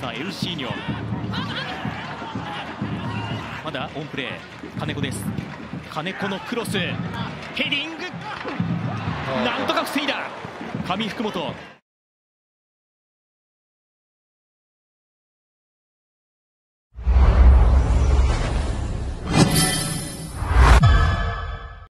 さあエルシーニョ。まだオンプレー。金子です。金子のクロス。ヘディング。なんとか防いだ。上福本。